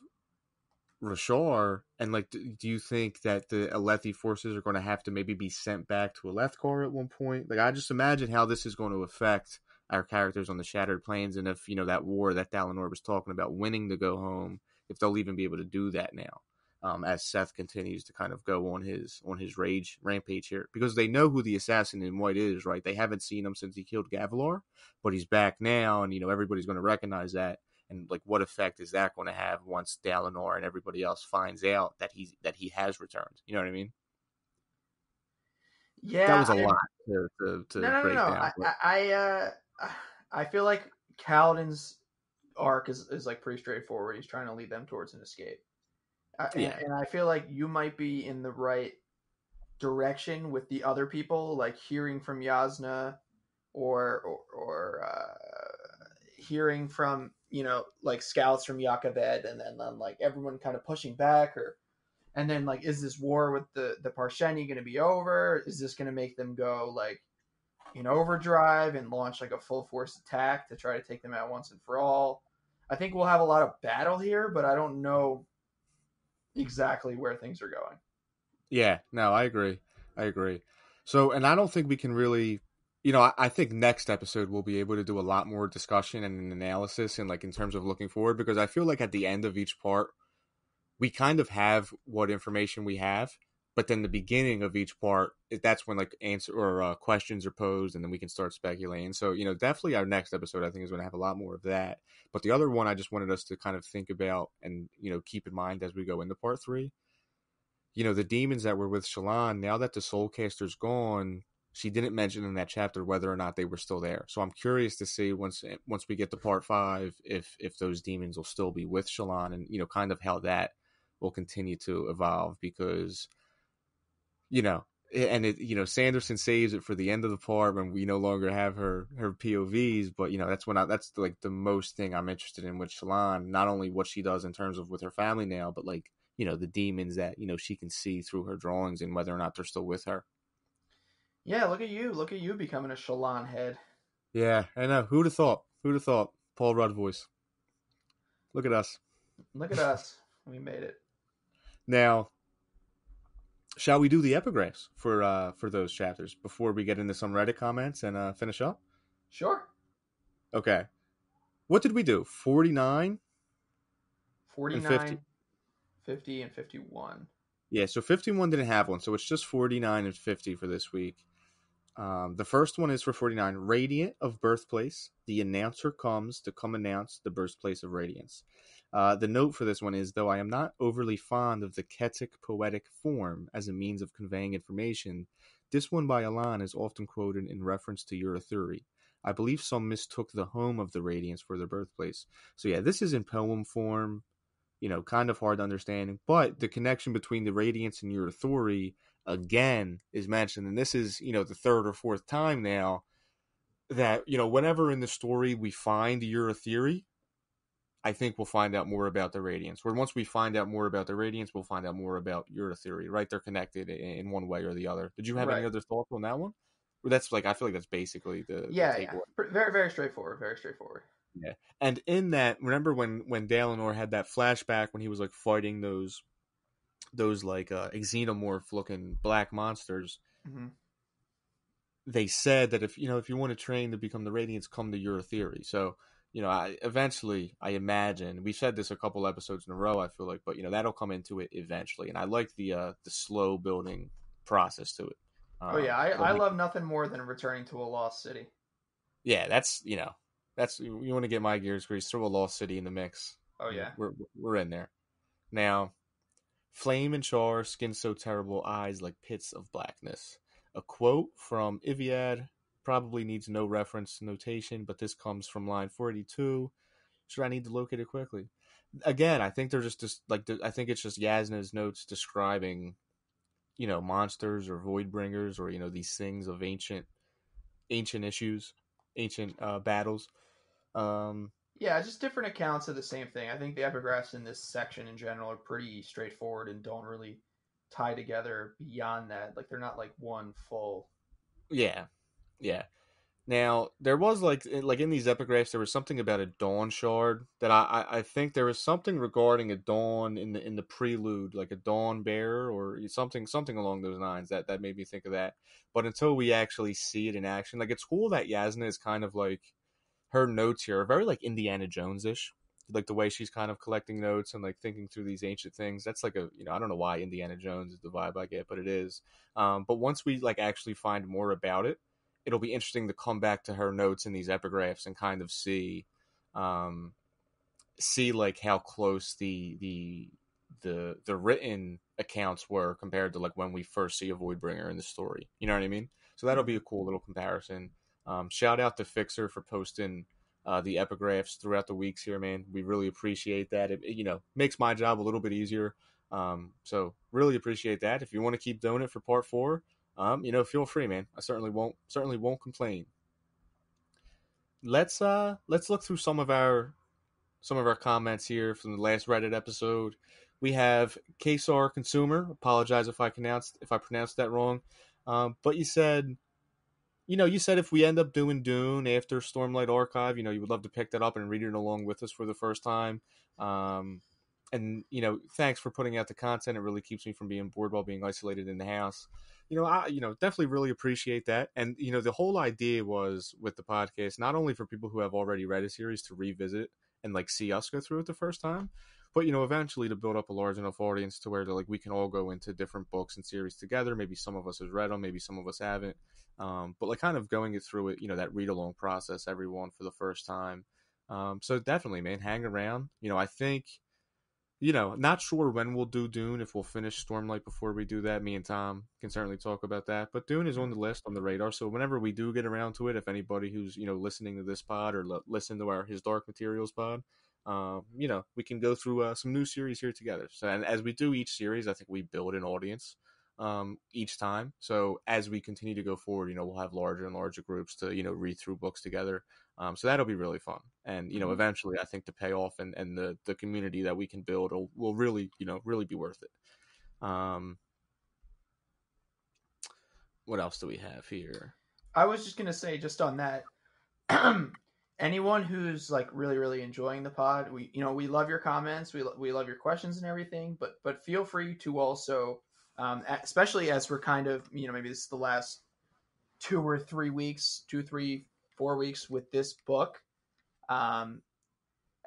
Roshar, and like, do, do, you think that the Alethi forces are going to have to maybe be sent back to Alethkar at one point? Like, I just imagine how this is going to affect our characters on the Shattered Plains, and if you know that war that Dalinar was talking about, winning to go home, if they'll even be able to do that now, um, as Szeth continues to kind of go on his on his rage rampage here, because they know who the assassin in white is, right? They haven't seen him since he killed Gavilar, but he's back now, and you know everybody's going to recognize that and like what effect is that going to have once Dalinar and everybody else finds out that he's that he has returned? You know what I mean? Yeah, that was a I, lot to, to, to no, no, break no, no. down. I, I, uh, I feel like Kaladin's arc is, is like pretty straightforward. He's trying to lead them towards an escape. Uh, yeah. and, and I feel like you might be in the right direction with the other people, like hearing from Jasnah or or, or uh, hearing from you know, like scouts from Jah Keved, and then, then like everyone kind of pushing back, or and then like, is this war with the the Parshendi going to be over? Is this going to make them go like in overdrive and launch like a full force attack to try to take them out once and for all? I think we'll have a lot of battle here, but I don't know exactly where things are going. Yeah, no, I agree. I agree. So, and I don't think we can really you know, I, I, think next episode we'll be able to do a lot more discussion and analysis and like in terms of looking forward because I feel like at the end of each part we kind of have what information we have, but then the beginning of each part that's when like answer or uh, questions are posed and then we can start speculating. So you know, definitely our next episode I think is going to have a lot more of that. But the other one I just wanted us to kind of think about and you know keep in mind as we go into part three. You know, the demons that were with Shallan now that the Soulcaster's gone she didn't mention in that chapter whether or not they were still there. So I'm curious to see once eh, once we get to part five if if those demons will still be with Shallan and you know kind of how that will continue to evolve because you know and it you know Sanderson saves it for the end of the part when we no longer have her her POVs but you know that's when I that's like the most thing I'm interested in with Shallan not only what she does in terms of with her family now but like you know the demons that you know she can see through her drawings and whether or not they're still with her yeah, look at you. Look at you becoming a Shallan head. Yeah, I know. Who'd have thought? Who'd have thought? Paul Rudd voice. Look at us. Look at us. We made it. Now, shall we do the epigraphs for uh for those chapters before we get into some Reddit comments and uh finish up? Sure. Okay. What did we do? 49? 49, 50. 50, and 51. Yeah, so 51 didn't have one, so it's just 49 and 50 for this week. Um, the first one is for 49 Radiant of Birthplace. The announcer comes to come announce the birthplace of Radiance. Uh, the note for this one is though I am not overly fond of the Ketek poetic form as a means of conveying information, this one by Alan is often quoted in reference to Urithiru. I believe some mistook the home of the Radiance for their birthplace. So yeah, this is in poem form, you know, kind of hard to understand, but the connection between the Radiance and Urithiru again is mentioned, and this is, you know, the third or fourth time now that, you know, whenever in the story we find Urithiru, I think we'll find out more about the Radiance. Where once we find out more about the Radiance, we'll find out more about Urithiru. right? They're connected in one way or the other. Did you have Right. any other thoughts on that one? Well, that's like I feel like that's basically the the Yeah, yeah. Very, very straightforward. Very straightforward. Yeah, And in that, remember when when Dalinar had that flashback when he was like fighting those those like uh, xenomorph looking black monsters? hmm They said that if you know if you want to train to become the Radiants, come to Urithiru. So you know, I, eventually, I imagine we said this a couple episodes in a row. I feel like, but you know, that'll come into it eventually. And I like the uh the slow building process to it. Oh yeah, I, I be- love nothing more than returning to a lost city. yeah. That's you know, that's you want to get my gears greased. Throw a lost city in the mix. Oh yeah. we're we're in there now. Flame and char, skin so terrible, eyes like pits of blackness. A quote from Iviad probably needs no reference notation, but this comes from line 42. Should I need to locate it quickly? Again, I think they're just, just like I think it's just Jasnah's notes describing, you know, monsters or void bringers or you know these things of ancient, ancient issues, ancient uh, battles. Um, Yeah, just different accounts of the same thing. I think the epigraphs in this section in general are pretty straightforward and don't really tie together beyond that. Like they're not like one full. Yeah, yeah. Now there was like like in these epigraphs there was something about a dawn shard that I, I I think there was something regarding a dawn in the in the prelude like a dawn bearer or something something along those lines that that made me think of that. But until we actually see it in action, like it's cool that Jasnah is kind of like her notes here are very like Indiana Jones ish. Like the way she's kind of collecting notes and like thinking through these ancient things. That's like a you know I don't know why Indiana Jones is the vibe I get, but it is. Um, but once we like actually find more about it, it'll be interesting to come back to her notes in these epigraphs and kind of see, um, see like how close the the the the written accounts were compared to like when we first see a Voidbringer in the story. You know what I mean? So that'll be a cool little comparison. Um, shout out to Fixer for posting uh, the epigraphs throughout the weeks here, man. We really appreciate that. It, you know makes my job a little bit easier. Um, so really appreciate that. If you want to keep doing it for part four, um, you know, feel free, man. I certainly won't certainly won't complain. Let's uh let's look through some of our some of our comments here from the last Reddit episode. We have Kesar Consumer. Apologize if I pronounced if I pronounced that wrong. Um, but you said you know, you said if we end up doing Dune after Stormlight Archive, you know, you would love to pick that up and read it along with us for the first time. Um, and you know, thanks for putting out the content. It really keeps me from being bored while being isolated in the house. You know, I you know definitely really appreciate that. And you know, the whole idea was with the podcast not only for people who have already read a series to revisit and like see us go through it the first time, but you know, eventually to build up a large enough audience to where like we can all go into different books and series together. Maybe some of us has read them, maybe some of us haven't. Um, but like kind of going it through it, you know, that read along process, everyone for the first time. Um, so definitely, man, hang around. You know, I think you know, not sure when we'll do Dune. If we'll finish Stormlight before we do that, me and Tom can certainly talk about that. But Dune is on the list on the radar. So whenever we do get around to it, if anybody who's you know listening to this pod or l- listen to our His Dark Materials pod, um, you know, we can go through uh, some new series here together. So and as we do each series, I think we build an audience um, each time. So as we continue to go forward, you know, we'll have larger and larger groups to you know read through books together. Um, so that'll be really fun. And, you know, Mhm. eventually I think the payoff and, and the, the community that we can build will, will really, you know, really be worth it. Um, what else do we have here? I was just gonna say, just on that, (clears throat) anyone who's like really, really enjoying the pod, we you know we love your comments, we we love your questions and everything, but but feel free to also, um, especially as we're kind of you know maybe this is the last two or three weeks, two, three, four weeks with this book. Um,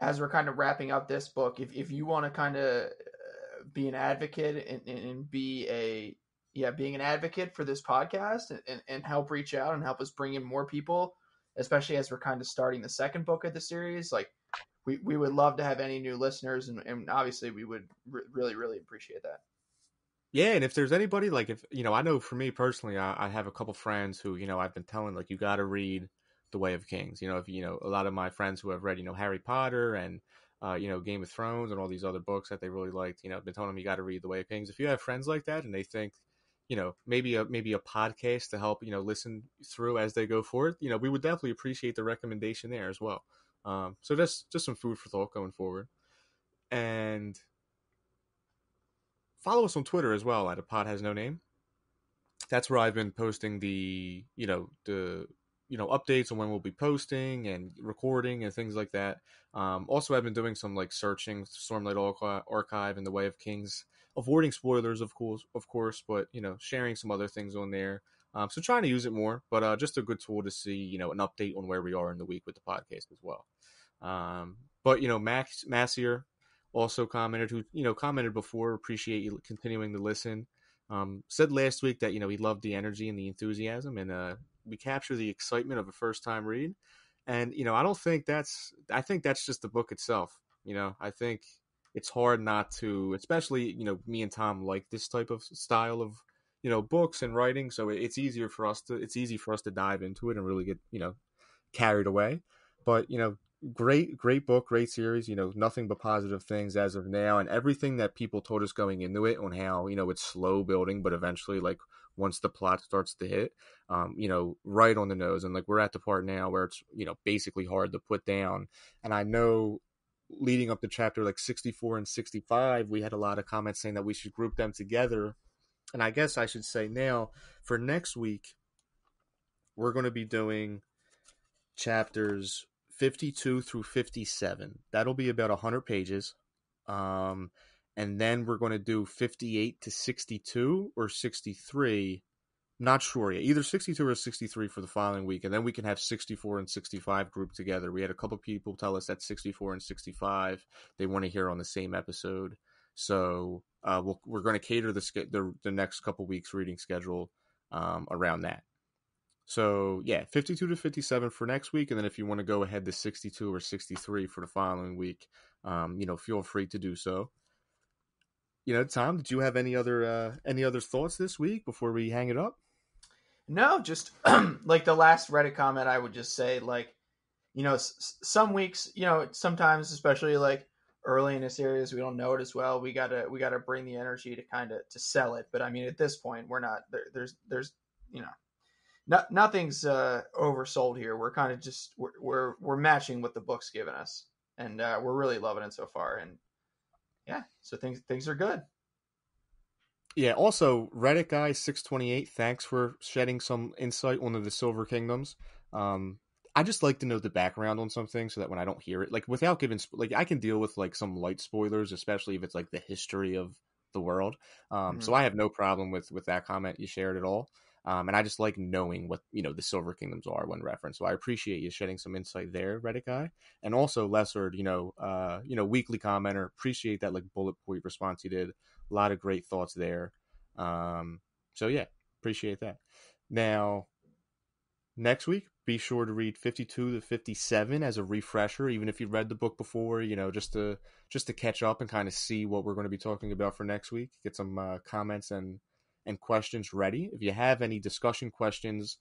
as we're kind of wrapping up this book, if if you want to kind of uh, be an advocate and, and be a yeah being an advocate for this podcast and, and help reach out and help us bring in more people especially as we're kind of starting the second book of the series like we, we would love to have any new listeners and, and obviously we would re- really really appreciate that. Yeah and if there's anybody like if you know i know for me personally I, I have a couple friends who you know i've been telling like you got to read the way of kings. You know if you know a lot of my friends who have read you know harry potter and uh, you know game of thrones and all these other books that they really liked you know been telling them you got to read the way of kings. If you have friends like that and they think you know maybe a maybe a podcast to help you know listen through as they go forward you know we would definitely appreciate the recommendation there as well. Um, so just just some food for thought going forward. And follow us on twitter as well at a pod has no name. That's where i've been posting the you know the you know updates on when we'll be posting and recording and things like that. Um, also i've been doing some like searching stormlight archive and the way of kings avoiding spoilers, of course, of course, but you know, sharing some other things on there. Um, so trying to use it more, but uh, just a good tool to see, you know, an update on where we are in the week with the podcast as well. Um, but you know, Max Massier also commented, who you know commented before, appreciate you continuing to listen. Um, said last week that you know he loved the energy and the enthusiasm, and uh, we capture the excitement of a first time read. And you know, I don't think that's. I think that's just the book itself. You know, I think it's hard not to, especially you know me and Tom like this type of style of you know books and writing, so it's easier for us to it's easy for us to dive into it and really get you know carried away. But you know, great great book, great series. You know, nothing but positive things as of now, and everything that people told us going into it on how you know it's slow building, but eventually like once the plot starts to hit, um, you know, right on the nose. And like we're at the part now where it's, you know, basically hard to put down. And I know leading up to chapter like 64 and 65, we had a lot of comments saying that we should group them together. And I guess I should say now for next week, we're going to be doing chapters 52 through 57. That'll be about 100 pages. Um, and then we're going to do 58 to 62 or 63 not sure yet. Either 62 or 63 for the following week, and then we can have 64 and 65 grouped together. We had a couple people tell us that 64 and 65 they want to hear on the same episode. So uh, we we are going to cater the, the, the next couple weeks reading schedule um, around that. So yeah, 52 to 57 for next week, and then if you want to go ahead to 62 or 63 for the following week, um, you know, feel free to do so you know, Tom, did you have any other uh, any other thoughts this week before we hang it up? No, just (clears throat) like the last Reddit comment, I would just say like, you know, s- some weeks, you know, sometimes, especially like early in a series, we don't know it as well. We gotta we gotta bring the energy to kind of to sell it. But I mean, at this point, we're not there. There's there's you know, no, nothing's uh, oversold here. We're kind of just we're, we're we're matching what the book's given us, and uh, we're really loving it so far. And yeah, so things things are good. Yeah. Also, Reddit guy six twenty eight. Thanks for shedding some insight onto the Silver Kingdoms. Um, I just like to know the background on something so that when I don't hear it, like without giving, like I can deal with like some light spoilers, especially if it's like the history of the world. Um, mm-hmm. so I have no problem with with that comment you shared at all. Um, and I just like knowing what you know the Silver Kingdoms are when referenced. So I appreciate you shedding some insight there, Reddit guy, and also Lessard, you know, uh, you know, weekly commenter. Appreciate that like bullet point response you did. A lot of great thoughts there. Um, so yeah, appreciate that. Now, next week, be sure to read 52 to 57 as a refresher, even if you read the book before, you know, just to just to catch up and kind of see what we're going to be talking about for next week. Get some uh, comments and and questions ready. If you have any discussion questions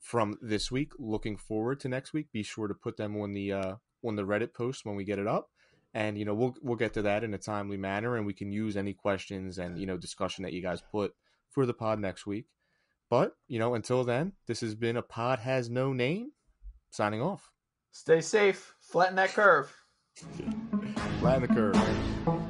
from this week, looking forward to next week, be sure to put them on the uh, on the Reddit post when we get it up. And you know we'll we'll get to that in a timely manner, and we can use any questions and you know discussion that you guys put for the pod next week. But you know until then, this has been a pod has no name. Signing off. Stay safe. Flatten that curve. Flatten the curve.